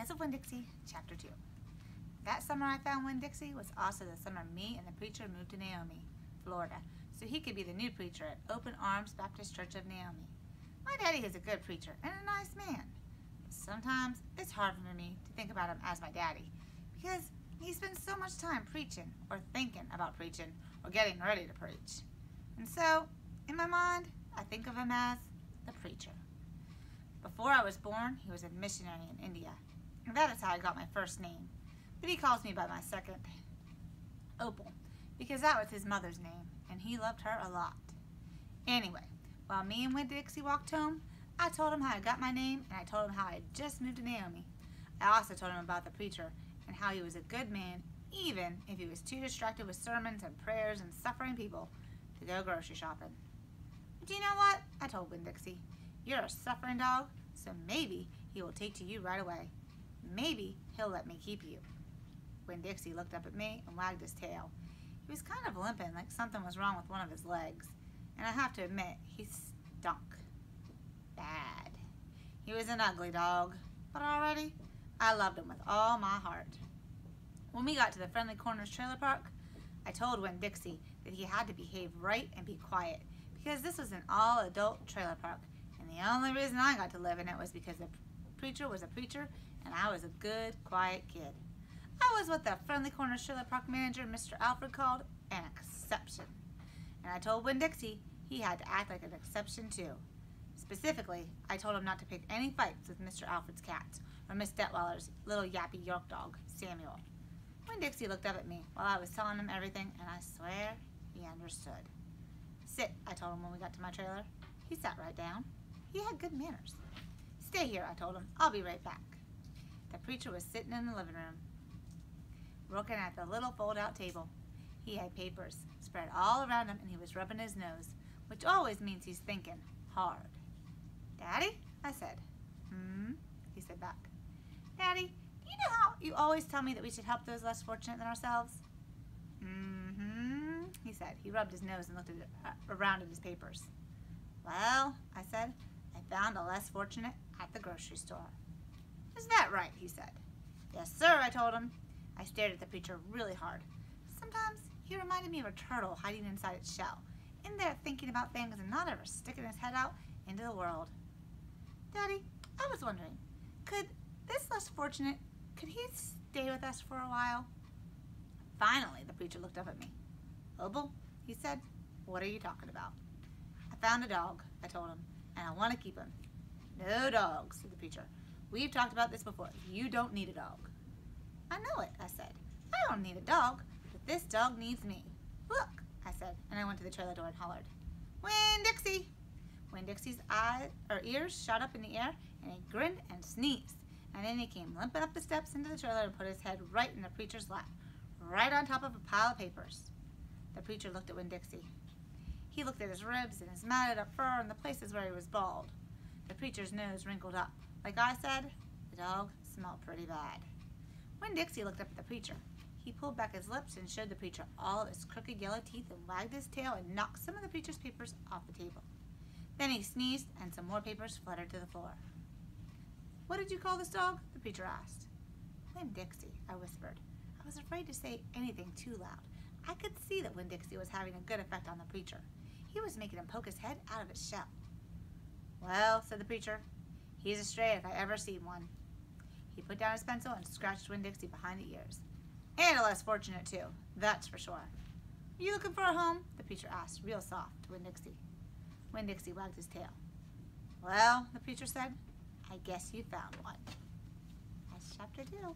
Because of Winn-Dixie, Chapter 2. That summer I found Winn-Dixie was also the summer me and the preacher moved to Naomi, Florida, so he could be the new preacher at Open Arms Baptist Church of Naomi. My daddy is a good preacher and a nice man. Sometimes it's hard for me to think about him as my daddy because he spends so much time preaching or thinking about preaching or getting ready to preach. And so, in my mind, I think of him as the preacher. Before I was born, he was a missionary in India. That is how I got my first name. But he calls me by my second, Opal, because that was his mother's name, and he loved her a lot. Anyway, while me and Winn-Dixie walked home, I told him how I got my name, and I told him how I had just moved to Naomi. I also told him about the preacher and how he was a good man, even if he was too distracted with sermons and prayers and suffering people to go grocery shopping. Do you know what? I told Winn-Dixie. You're a suffering dog, so maybe he will take to you right away. Maybe he'll let me keep you. Winn-Dixie looked up at me and wagged his tail. He was kind of limping, like something was wrong with one of his legs. And I have to admit, he stunk. Bad. He was an ugly dog, but already I loved him with all my heart. When we got to the Friendly Corners trailer park, I told Winn-Dixie that he had to behave right and be quiet because this was an all-adult trailer park and the only reason I got to live in it was because the preacher was a preacher and I was a good, quiet kid. I was what the Friendly Corner trailer park manager, Mr. Alfred, called an exception. And I told Winn-Dixie he had to act like an exception too. Specifically, I told him not to pick any fights with Mr. Alfred's cats or Miss Detweiler's little yappy York dog, Samuel. Winn-Dixie looked up at me while I was telling him everything, and I swear he understood. Sit, I told him when we got to my trailer. He sat right down. He had good manners. Stay here, I told him. I'll be right back. The preacher was sitting in the living room, looking at the little fold-out table. He had papers spread all around him, and he was rubbing his nose, which always means he's thinking hard. Daddy? I said. Hmm? He said back. Daddy, you know how you always tell me that we should help those less fortunate than ourselves? Mm-hmm, he said. He rubbed his nose and looked at uh, around at his papers. Well, I said, found a less fortunate at the grocery store. Is that right? he said. Yes, sir, I told him. I stared at the preacher really hard. Sometimes he reminded me of a turtle hiding inside its shell, in there thinking about things and not ever sticking his head out into the world. Daddy, I was wondering, could this less fortunate, could he stay with us for a while? Finally, the preacher looked up at me. Opal, he said, what are you talking about? I found a dog, I told him, and I want to keep him. No dogs, said the preacher. We've talked about this before. You don't need a dog. I know it, I said. I don't need a dog, but this dog needs me. Look, I said, and I went to the trailer door and hollered, Winn-Dixie! Winn-Dixie's eyes or ears shot up in the air, and he grinned and sneezed. And then he came limping up the steps into the trailer and put his head right in the preacher's lap, right on top of a pile of papers. The preacher looked at Winn-Dixie. He looked at his ribs and his matted up fur and the places where he was bald. The preacher's nose wrinkled up. Like I said, the dog smelled pretty bad. Winn-Dixie looked up at the preacher. He pulled back his lips and showed the preacher all his crooked yellow teeth and wagged his tail and knocked some of the preacher's papers off the table. Then he sneezed and some more papers fluttered to the floor. What did you call this dog? The preacher asked. Winn-Dixie, I whispered. I was afraid to say anything too loud. I could see that Winn-Dixie was having a good effect on the preacher. He was making him poke his head out of its shell. Well, said the preacher, he's a stray if I ever seen one. He put down his pencil and scratched Winn-Dixie behind the ears. And a less fortunate, too. That's for sure. Are you looking for a home? The preacher asked, real soft, to Winn-Dixie. Winn-Dixie wagged his tail. Well, the preacher said, I guess you found one. That's chapter two.